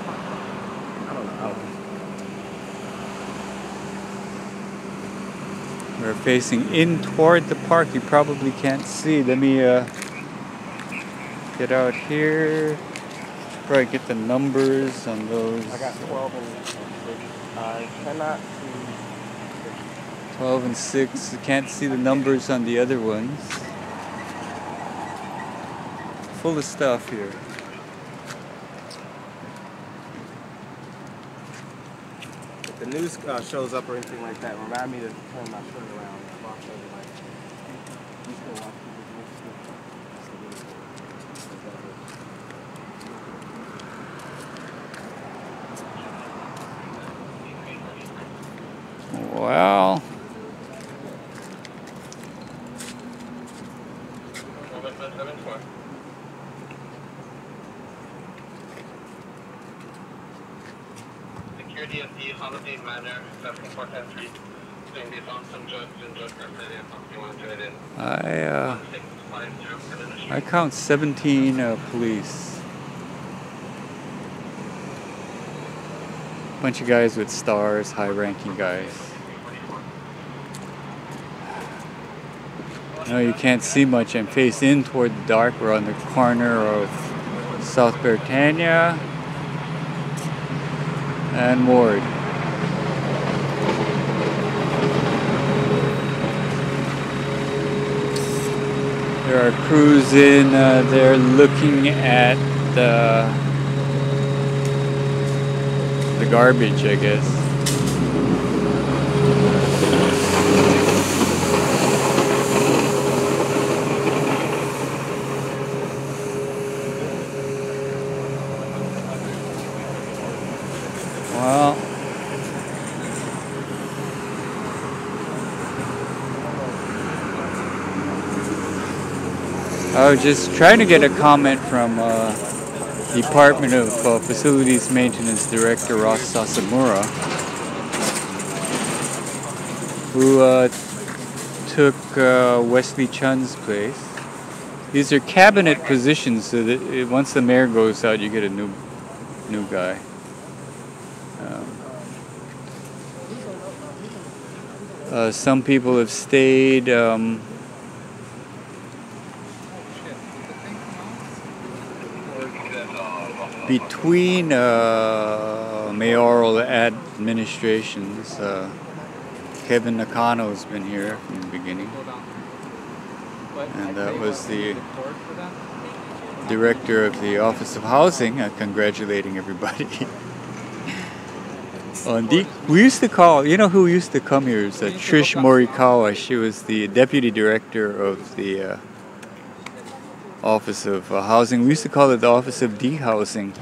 S2: I don't know.
S1: We're facing in toward the park. You probably can't see. Let me uh, get out here. Probably get the numbers on those.
S2: I got 12 and. I cannot.
S1: 12 and 6. You can't see the numbers on the other ones. Full of stuff here.
S2: If the news uh, shows up or anything like that, remind me to turn my shirt around. and watch over my- You still watch people's news?
S1: Well,
S8: Security at the Holiday Manor, Festival Park Entry. Doing this on some drugs and drug paraphernalia, something you want to trade in.
S1: I uh,
S8: 1650 Canada
S1: I count 17 uh, police. Bunch of guys with stars, high-ranking guys. No, you can't see much. I'm faced in toward the dark. We're on the corner of South Beretania and Ward. Are crews in uh, there looking at the, the garbage, I guess. Well, I was just trying to get a comment from uh, Department of uh, Facilities Maintenance Director Ross Sasamura, who uh, took uh, Westley Chun's place. These are cabinet positions, so that uh, once the mayor goes out, you get a new new guy. Um, uh, some people have stayed. Um, between uh, mayoral administrations. Uh, Kevin Nakano's been here from the beginning. And that was the director of the Office of Housing, uh, congratulating everybody. on the, we used to call, you know who used to come here? Is uh, Trish Morikawa. She was the deputy director of the uh, Office of uh, Housing. We used to call it the Office of Dehousing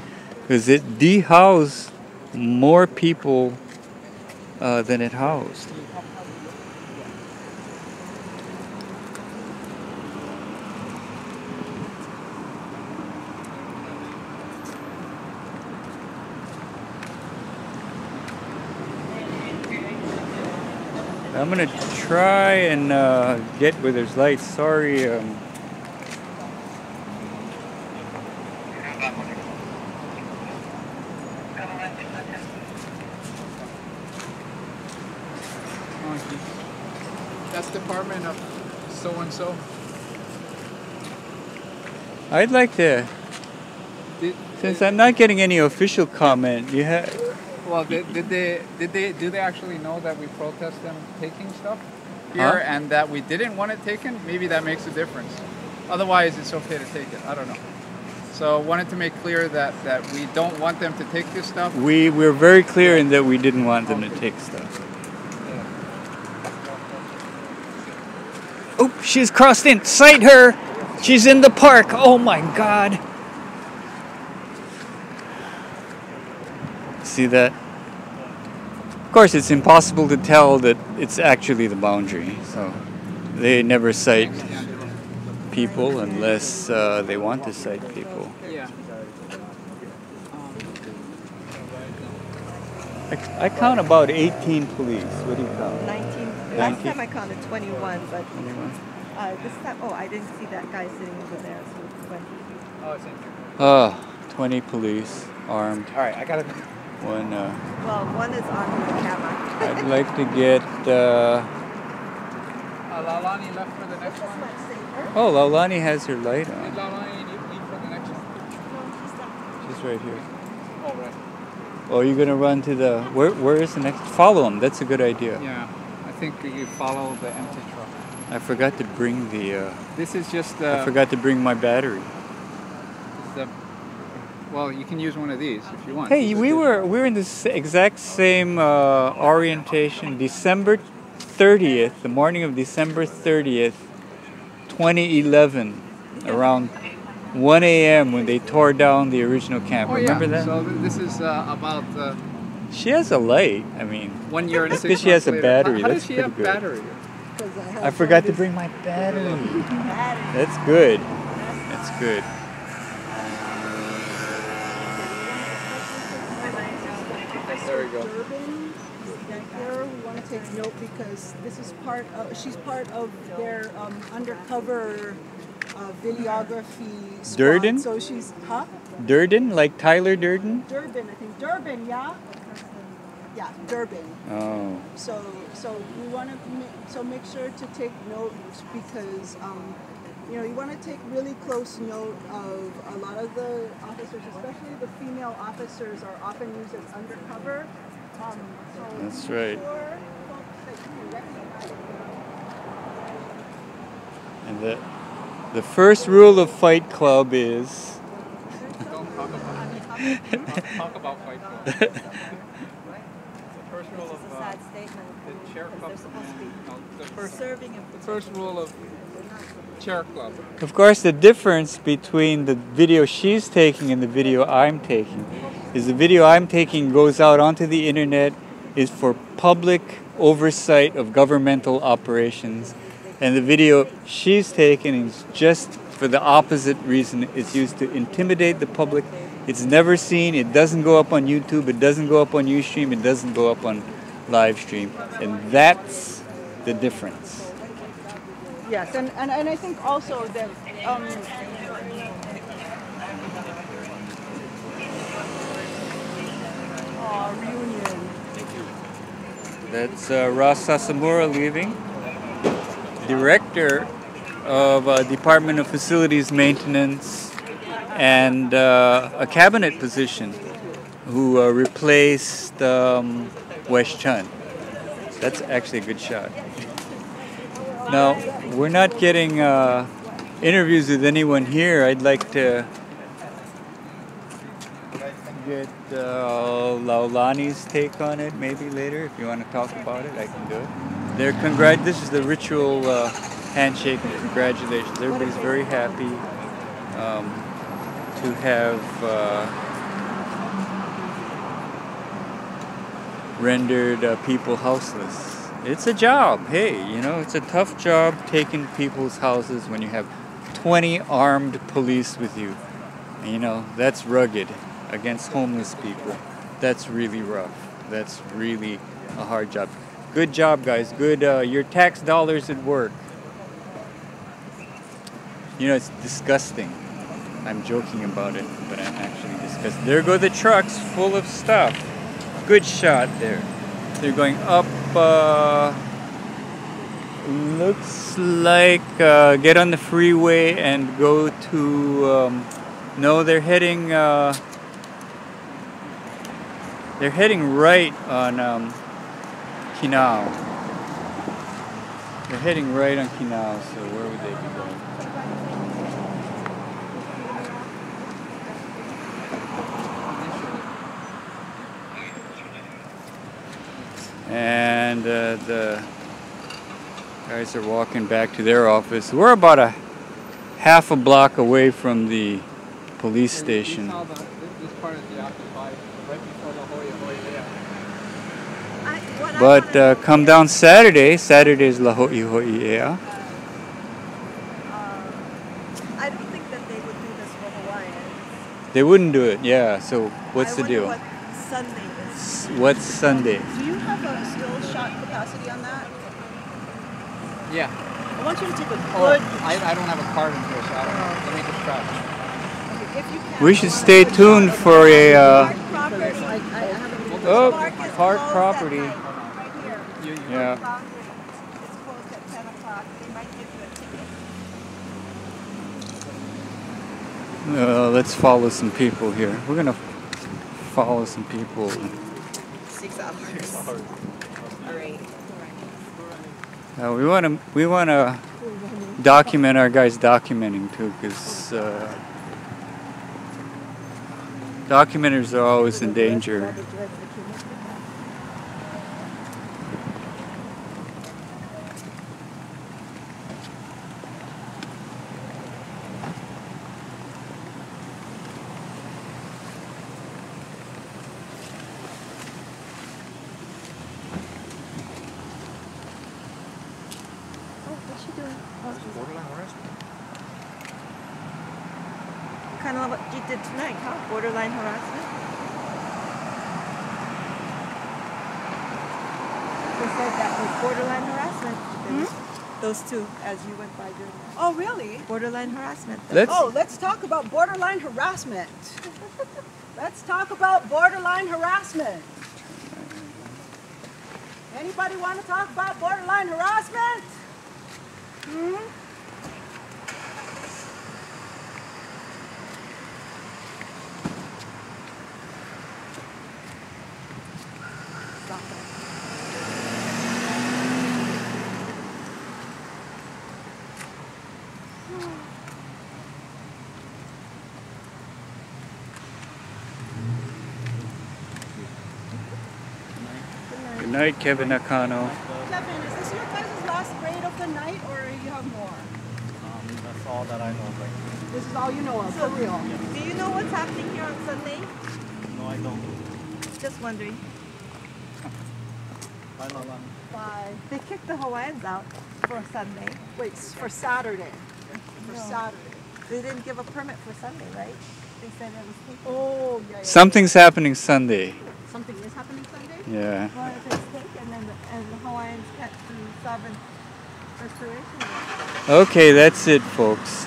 S1: because it dehoused more people uh, than it housed. I'm gonna try and uh, get where there's lights. Sorry. Um,
S4: That's Department of so.
S1: I'd like to,
S4: Did,
S1: since I'm not getting any official comment. You have.
S4: well, did, did they did they do they actually know that we protest them taking stuff here
S1: Huh?
S4: and that we didn't want it taken? Maybe that makes a difference. Otherwise, it's okay to take it. I don't know. So wanted to make clear that that we don't want them to take this stuff.
S1: We were very clear in that we didn't want them to take stuff. She's crossed in. Sight her. She's in the park. Oh my God. See that? Of course, it's impossible to tell that it's actually the boundary. So they never cite people unless uh, they want to cite people.
S4: Yeah.
S1: I, I count about 18 police. What do you count?
S9: 19. Last
S1: 19.
S9: time I counted 21, but uh, this time, oh, I didn't see that guy sitting over there, so it's 20.
S4: Oh, it's interesting.
S1: Uh, 20 police armed.
S2: All right, I gotta.
S1: One. Uh,
S9: Well, one is on the camera.
S1: I'd like to get. Uh,
S4: Uh, Laulani left for the next one.
S1: oh, Laulani has her light on.
S4: Laulani leave leave for the next one?
S1: She's right here.
S4: Oh, right.
S1: Oh, you're gonna run to the. Where? Where is the next? Follow him. That's a good idea.
S4: Yeah. I think you follow the empty truck.
S1: I forgot to bring the. Uh,
S4: This is just
S1: I
S4: uh,
S1: forgot to bring my battery.
S4: the. Well, you can use one of these if you want.
S1: Hey,
S4: This
S1: we were we were in the exact same uh, orientation, December 30th, the morning of December 30th, 2011, around 1 a.m. when they tore down the original camp.
S4: Oh,
S1: Remember
S4: yeah.
S1: that?
S4: So th- this is uh, about uh,
S1: she has a light. I mean,
S4: one year and six
S1: because she has
S4: months
S1: a battery.
S4: How, how
S1: That's
S4: does she
S1: pretty
S4: have
S1: good.
S4: battery?
S1: I forgot to bring my battery. That's good. That's good.
S4: There we go.
S3: Durban, that here, we want to take note because this is part of, she's part of their um, undercover uh, videography squad.
S1: Durden?
S3: So she's, huh?
S1: Durden, like Tyler Durden.
S3: Durban, I think. Durban, yeah? Yeah, Durban.
S1: Oh,
S3: So, so we want to, so make sure to take notes because, um, you know, you want to take really close note of a lot of the officers, especially the female officers, are often used as undercover. Um, so
S1: That's right.
S3: sure that
S1: and the the first rule of Fight Club is.
S4: Don't talk about talk, talk about Fight Club. The rule of
S9: a
S4: uh,
S9: sad statement.
S4: the chair club.
S9: They're supposed to be
S4: No, the first
S9: serving and
S4: the first rule of chair club.
S1: Of course, the difference between the video she's taking and the video I'm taking is the video I'm taking goes out onto the internet is for public oversight of governmental operations, and the video she's taking is just for the opposite reason. It's used to intimidate the public. It's never seen. It doesn't go up on YouTube. It doesn't go up on UStream. It doesn't go up on live stream, and that's the difference.
S3: Yes, and, and, and I think also that um, Aw, reunion.
S1: That's uh, Ross Sasamura leaving, director of uh, Department of Facilities Maintenance and uh, a cabinet position, who uh, replaced um, Wes Chun. That's actually a good shot. Now, we're not getting uh, interviews with anyone here. I'd like to get uh, Laulani's take on it maybe later. If you want to talk about it, I can do it. They're congrat. This is the ritual uh, handshake and congratulations. Everybody's very happy um, to have uh, rendered uh, people houseless. It's a job. Hey, you know, it's a tough job taking people's houses when you have 20 armed police with you. You know, that's rugged against homeless people. That's really rough. That's really a hard job. Good job, guys. Good. Uh, your tax dollars at work. You know, it's disgusting. I'm joking about it, but I'm actually disgusted. There go the trucks full of stuff. Good shot there. They're going up. Uh, looks like uh, get on the freeway and go to. Um, no, they're heading. Uh, they're heading right on um, Kinau. They're heading right on Kinau, so where would they be going? And uh, the guys are walking back to their office. We're about a half a block away from the police station.
S4: the, this part of the occupied right Hoya Hoya
S1: But uh, come down Saturday. Saturday is La Ho'iho'i Ea.
S9: um, I don't think that they would do this for Hawaiians.
S1: They wouldn't do it, yeah. So what's
S9: I
S1: the deal?
S9: What Sunday is.
S1: S- What's Sunday?
S3: Do you have a still shot capacity on that?
S4: Yeah.
S3: I want you to take a
S4: Oh,
S3: good.
S4: I, I don't have a card in here, so I don't know. Let me just try.
S3: Okay, if you can,
S1: We should stay tuned for a uh,
S9: Park property.
S3: I, I
S1: oh
S9: Park is
S1: park property.
S9: Right here.
S4: You, you,
S1: Yeah.
S9: Boundary. It's closed at ten o'clock. They might give you a ticket.
S1: Uh, let's follow some people here. We're gonna follow some people.
S9: Six hours. All right.
S1: Uh, we want to we want to document our guys documenting too, because uh, documenters are always in danger.
S9: Kind of what you did tonight, huh? Borderline harassment. They said that was borderline harassment. There was Those two, as you went by doing that.
S3: Oh, really?
S9: Borderline harassment.
S1: Let's
S3: Oh, let's talk about borderline harassment. let's talk about borderline harassment. Anybody want to talk about borderline harassment? Hmm?
S1: good night, Kevin Nakano.
S3: Kevin, is this your guys' last grade of the night, or you have more?
S5: Um, that's all that I know right
S3: This is all you know of, for real.
S9: Do you know what's happening here on Sunday?
S5: No, I don't.
S9: Just wondering.
S5: I know.
S3: Bye.
S9: They kicked the Hawaiians out for Sunday.
S3: Wait, for Saturday. For
S9: No.
S3: Saturday.
S9: They didn't give a permit for Sunday, right? They said it was taken.
S3: Oh, yeah, yeah.
S1: Something's happening Sunday.
S3: Something is happening Sunday?
S1: Yeah.
S9: Then the, and the Hawaiians got to sovereign restoration.
S1: Okay, that's it, folks.